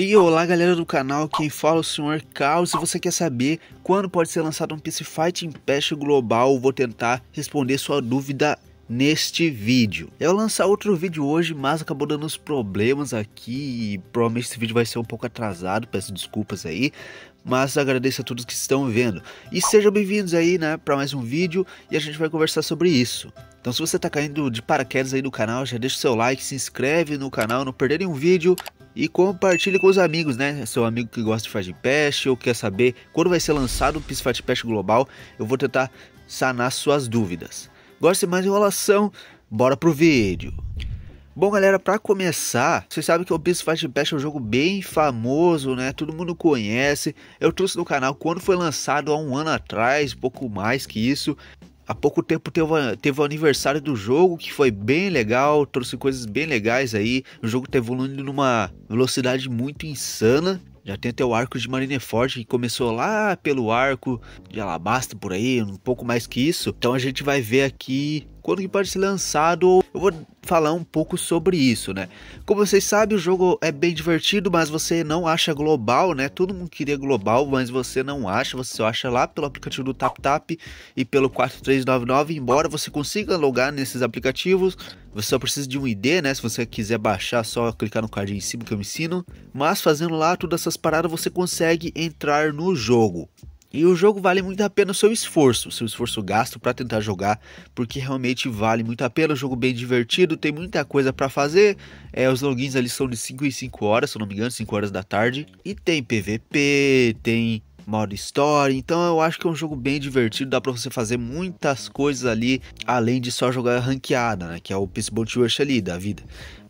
E olá galera do canal, quem fala é o Sr. Carlos. Se você quer saber quando pode ser lançado um PC Fighting Pass global, vou tentar responder sua dúvida neste vídeo. Eu vou lançar outro vídeo hoje, mas acabou dando uns problemas aqui e provavelmente esse vídeo vai ser um pouco atrasado, peço desculpas aí, mas agradeço a todos que estão vendo. E sejam bem-vindos aí, né, para mais um vídeo e a gente vai conversar sobre isso. Então se você está caindo de paraquedas aí no canal, já deixa o seu like, se inscreve no canal, não perder nenhum vídeo e compartilhe com os amigos, né? Seu amigo que gosta de Fighting Pass ou quer saber quando vai ser lançado o PS Fighting Pass Global, eu vou tentar sanar suas dúvidas. Gosta de mais enrolação? Bora pro vídeo. Bom, galera, para começar, vocês sabem que o PS Fighting Pass é um jogo bem famoso, né? Todo mundo conhece. Eu trouxe no canal quando foi lançado há um ano atrás, pouco mais que isso. Há pouco tempo teve, teve o aniversário do jogo, que foi bem legal, trouxe coisas bem legais aí. O jogo está evoluindo numa velocidade muito insana. Já tem até o arco de Marineford que começou lá pelo arco de Alabasta por aí, um pouco mais que isso. Então a gente vai ver aqui quando que pode ser lançado. Eu vou falar um pouco sobre isso, né? Como vocês sabem, o jogo é bem divertido, mas você não acha global, né? Todo mundo queria global, mas você não acha, você só acha lá pelo aplicativo do TapTap e pelo 4399, embora você consiga logar nesses aplicativos, você só precisa de um ID, né? Se você quiser baixar, só clicar no card em cima que eu ensino. Mas fazendo lá todas essas paradas, você consegue entrar no jogo. E o jogo vale muito a pena o seu esforço, o seu esforço gasto para tentar jogar, porque realmente vale muito a pena. O jogo bem divertido, tem muita coisa para fazer. É, os logins ali são de 5 em 5 horas, se não me engano, 5 horas da tarde. E tem PVP, tem modo história. Então eu acho que é um jogo bem divertido, dá para você fazer muitas coisas ali, além de só jogar ranqueada, né, que é o Peace Boat Rush ali da vida.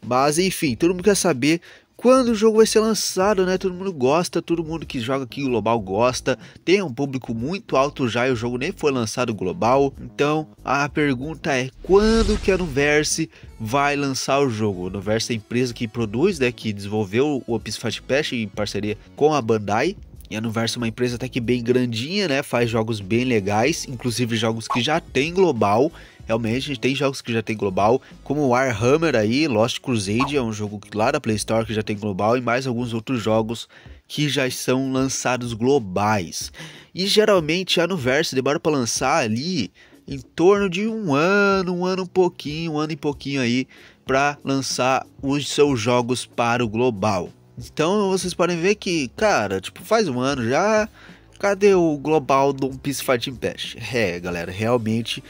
Mas enfim, todo mundo quer saber quando o jogo vai ser lançado, né? Todo mundo gosta, todo mundo que joga aqui global gosta. Tem um público muito alto já e o jogo nem foi lançado global. Então a pergunta é quando que a Nuverse vai lançar o jogo? A Nuverse é a empresa que produz, né? Que desenvolveu o Peace Fight Pass em parceria com a Bandai. E a Nuverse é uma empresa até que bem grandinha, né? Faz jogos bem legais, inclusive jogos que já tem global Realmente, a gente tem jogos que já tem global, como Warhammer aí, Lost Crusade é um jogo lá da Play Store que já tem global e mais alguns outros jogos que já são lançados globais. E geralmente a Nuverse demora para lançar ali em torno de um ano, um ano um pouquinho, um ano e pouquinho aí para lançar os seus jogos para o global. Então vocês podem ver que, cara, tipo, faz um ano já, cadê o global do Peace Fighting Pass? É, galera, realmente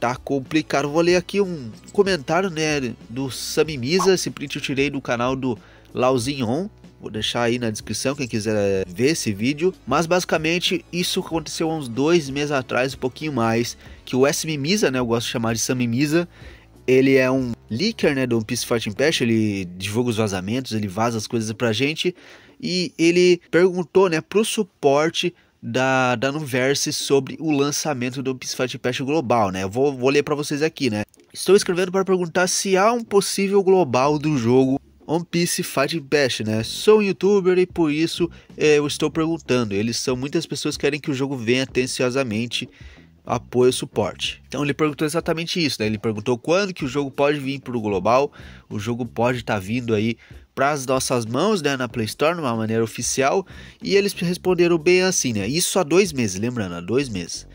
tá complicado. Vou ler aqui um comentário né, do Samimisa, esse print eu tirei do canal do Lauzinhon. Vou deixar aí na descrição quem quiser ver esse vídeo. Mas basicamente isso aconteceu há uns dois meses atrás, um pouquinho mais. Que o S Mimisa, né? Eu gosto de chamar de Samimisa. Ele é um leaker né, do Peace Fighting Pass, ele divulga os vazamentos, ele vaza as coisas pra gente. E ele perguntou né, pro suporte da, da Nuverse sobre o lançamento do Peace Fight Pass global, né? Vou, vou ler para vocês aqui, né? Estou escrevendo para perguntar se há um possível global do jogo One Piece Fighting Pass, né? Sou um youtuber e por isso é, eu estou perguntando. Eles são muitas pessoas que querem que o jogo venha atenciosamente apoio e suporte. Então ele perguntou exatamente isso, né? Ele perguntou quando que o jogo pode vir para o global. O jogo pode estar tá vindo aí para as nossas mãos, né, na Play Store, de uma maneira oficial, e eles responderam bem assim, né? Isso há dois meses, lembrando, há dois meses.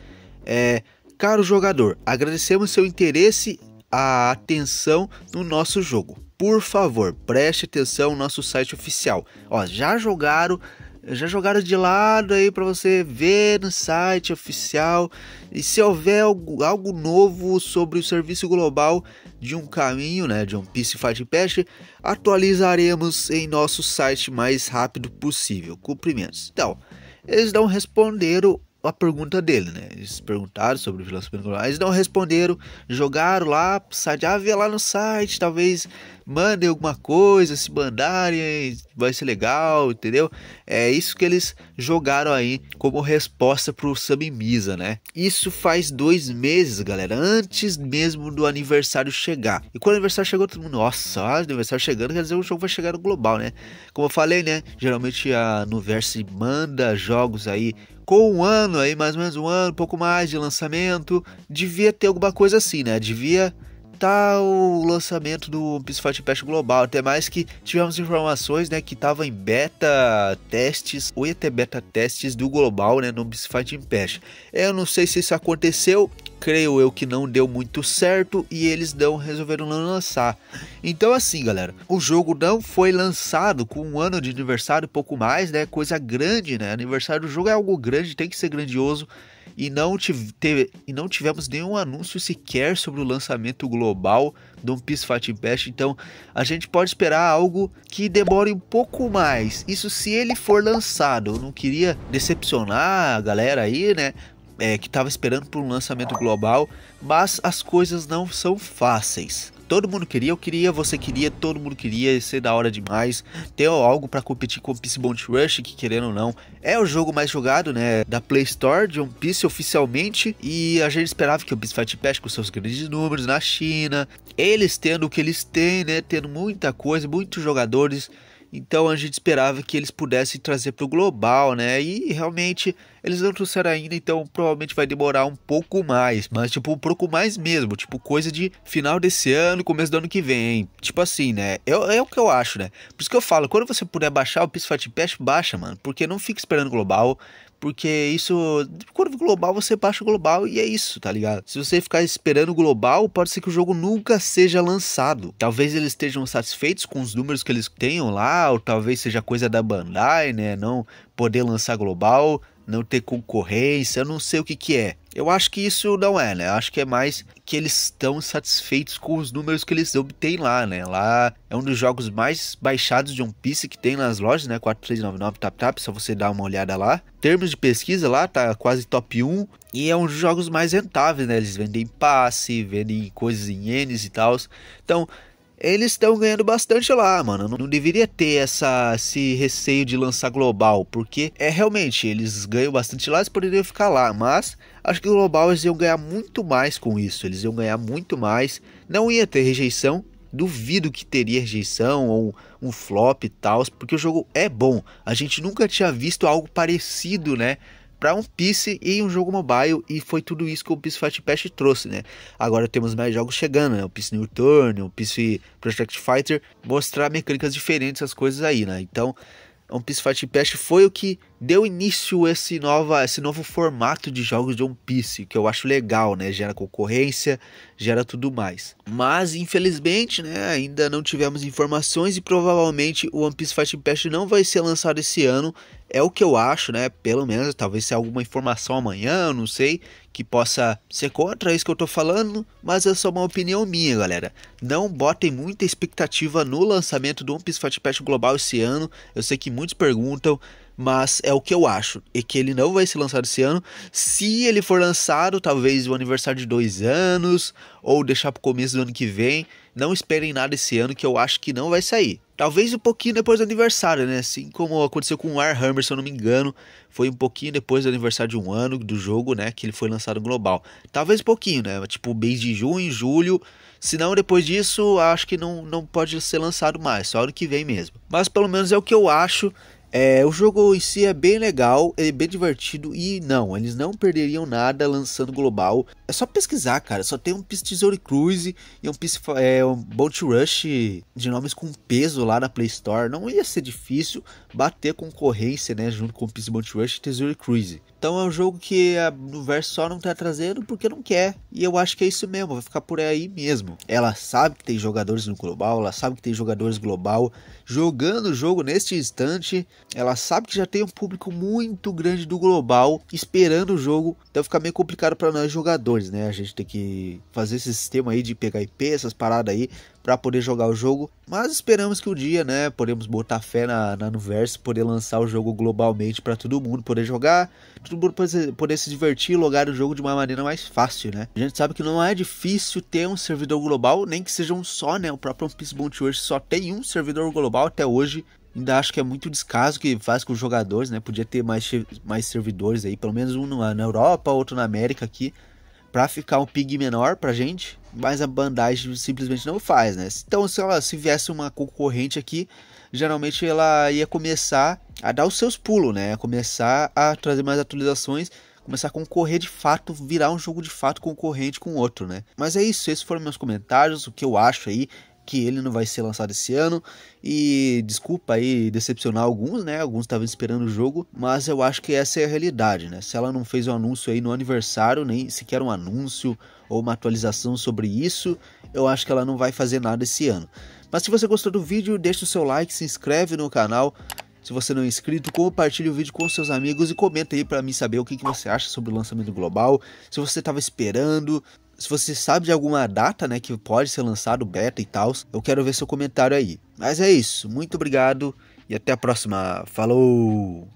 É, caro jogador, agradecemos seu interesse, a atenção no nosso jogo. Por favor, preste atenção no nosso site oficial. Ó, já jogaram já jogaram de lado aí para você ver no site oficial. E se houver algo, algo, novo sobre o serviço global de um caminho, né, de um Peace Fight Patch, atualizaremos em nosso site mais rápido possível. Cumprimentos. Então, eles não responderam a pergunta dele, né? Eles perguntaram sobre o lançamento global, eles não responderam, jogaram lá, site, ah, vê lá no site, talvez mandem alguma coisa, se mandarem, vai ser legal, entendeu? É isso que eles jogaram aí como resposta pro Samimisa, né? Isso faz dois meses, galera, antes mesmo do aniversário chegar. E quando o aniversário chegou, todo mundo, nossa, aniversário chegando, quer dizer, o jogo vai chegar no global, né? Como eu falei, né? Geralmente a Nuverse manda jogos aí com um ano aí, mais ou menos um ano, pouco mais de lançamento, devia ter alguma coisa assim, né? Devia adiantar o lançamento do One Piece Fighting global, até mais que tivemos informações, né, que tava em beta testes, ou ter beta testes do global, né, no One Piece Fighting Pass. Eu não sei se isso aconteceu, creio eu que não deu muito certo e eles não resolveram não lançar. Então assim, galera, o jogo não foi lançado com um ano de aniversário, pouco mais, né? Coisa grande, né? Aniversário do jogo é algo grande, tem que ser grandioso. E não, e não tivemos nenhum anúncio sequer sobre o lançamento global do One Piece Fighting Pass, então a gente pode esperar algo que demore um pouco mais. Isso se ele for lançado. Eu não queria decepcionar a galera aí, né? é, que estava esperando por um lançamento global, mas as coisas não são fáceis. Todo mundo queria, eu queria, você queria, todo mundo queria, ser da hora demais, ter algo para competir com o Piece Bounty Rush, que querendo ou não, é o jogo mais jogado, né, da Play Store de One Piece oficialmente, e a gente esperava que o Piece Fight Pass com seus grandes números na China, eles tendo o que eles têm, né, tendo muita coisa, muitos jogadores, então a gente esperava que eles pudessem trazer para o global, né? E realmente eles não trouxeram ainda, então provavelmente vai demorar um pouco mais. Mas, tipo, um pouco mais mesmo. Tipo, coisa de final desse ano, começo do ano que vem. Tipo assim, né? É, é o que eu acho, né? Por isso que eu falo, quando você puder baixar o Peace Fight Pass, baixa, mano. Porque não fica esperando global. Porque isso, quando global, você baixa o global e é isso, tá ligado? Se você ficar esperando global, pode ser que o jogo nunca seja lançado. Talvez eles estejam satisfeitos com os números que eles tenham lá, ou talvez seja coisa da Bandai, né? Não poder lançar global não ter concorrência, eu não sei o que que é. Eu acho que isso não é, né? Eu acho que é mais que eles estão satisfeitos com os números que eles obtêm lá, né? Lá é um dos jogos mais baixados de One Piece que tem nas lojas, né? 4399 Tap Tap, só você dar uma olhada lá. Termos de pesquisa lá, tá quase top 1. E é um dos jogos mais rentáveis, né? Eles vendem passe, vendem coisas em ienes e tal. Então, eles estão ganhando bastante lá, mano. Não deveria ter essa, esse receio de lançar global, porque é realmente eles ganham bastante lá, eles poderiam ficar lá, mas acho que global eles iam ganhar muito mais com isso. Eles iam ganhar muito mais, não ia ter rejeição. Duvido que teria rejeição ou um flop e tal, porque o jogo é bom. A gente nunca tinha visto algo parecido, né? Para um PC e um jogo mobile e foi tudo isso que o PC Fight Pass trouxe, né? Agora temos mais jogos chegando, né? O PC New Turn, o PC Project Fighter, mostrar mecânicas diferentes, as coisas aí, né? Então, One Piece Fighting Pass foi o que deu início a esse, nova, esse novo formato de jogos de One Piece, que eu acho legal, né? Gera concorrência, gera tudo mais. Mas, infelizmente, né, ainda não tivemos informações e provavelmente o One Piece Fighting Pass não vai ser lançado esse ano. É o que eu acho, né? Pelo menos, talvez se alguma informação amanhã, não sei, que possa ser contra isso que eu tô falando, mas é só uma opinião minha, galera. Não botem muita expectativa no lançamento do One Piece Fighting Pass global esse ano. Eu sei que muitos perguntam, mas é o que eu acho. E que ele não vai ser lançado esse ano. Se ele for lançado, talvez o aniversário de dois anos, ou deixar para o começo do ano que vem. Não esperem nada esse ano, que eu acho que não vai sair. Talvez um pouquinho depois do aniversário, né? Assim como aconteceu com o Warhammer, se eu não me engano. Foi um pouquinho depois do aniversário de um ano do jogo, né? Que ele foi lançado global. Talvez um pouquinho, né? Tipo, mês de junho, julho. Se não, depois disso, acho que não, não pode ser lançado mais. Só ano que vem mesmo. Mas pelo menos é o que eu acho. É, o jogo em si é bem legal, é bem divertido e não, eles não perderiam nada lançando global. É só pesquisar, cara. Só tem um Piece Tesouro Cruise e um Piece é, um Bounty Rush de nomes com peso lá na Play Store. Não ia ser difícil bater concorrência, né, junto com o Piece Bounty Rush e Tesouro Cruise. Então é um jogo que a Universo só não tá trazendo porque não quer. E eu acho que é isso mesmo, vai ficar por aí mesmo. Ela sabe que tem jogadores no global, ela sabe que tem jogadores global jogando o jogo neste instante. Ela sabe que já tem um público muito grande do global esperando o jogo. Então fica meio complicado para nós jogadores, né? A gente tem que fazer esse sistema aí de pegar IP, essas paradas aí para poder jogar o jogo. Mas esperamos que um dia, né, podemos botar fé na, na Nuverse, poder lançar o jogo globalmente para todo mundo poder jogar, todo mundo poder, poder se divertir e logar o jogo de uma maneira mais fácil, né? A gente sabe que não é difícil ter um servidor global, nem que seja um só, né? O próprio One Piece Bounty hoje só tem um servidor global até hoje. Ainda acho que é muito descaso que faz com os jogadores, né? Podia ter mais, mais servidores aí, pelo menos um na Europa, outro na América aqui para ficar um ping menor pra gente, mas a Bandai simplesmente não faz, né? Então, se ela se viesse uma concorrente aqui, geralmente ela ia começar a dar os seus pulos, né? Começar a trazer mais atualizações, começar a concorrer de fato, virar um jogo de fato concorrente com outro, né? Mas é isso, esses foram meus comentários, o que eu acho aí que ele não vai ser lançado esse ano. E desculpa aí decepcionar alguns, né? Alguns estavam esperando o jogo, mas eu acho que essa é a realidade, né? Se ela não fez um anúncio aí no aniversário, nem sequer um anúncio ou uma atualização sobre isso, eu acho que ela não vai fazer nada esse ano. Mas se você gostou do vídeo, deixa o seu like, se inscreve no canal. Se você não é inscrito, compartilhe o vídeo com seus amigos e comenta aí para mim saber o que, que você acha sobre o lançamento global. Se você estava esperando, se você sabe de alguma data, né, que pode ser lançado beta e tal, eu quero ver seu comentário aí. Mas é isso, muito obrigado e até a próxima. Falou!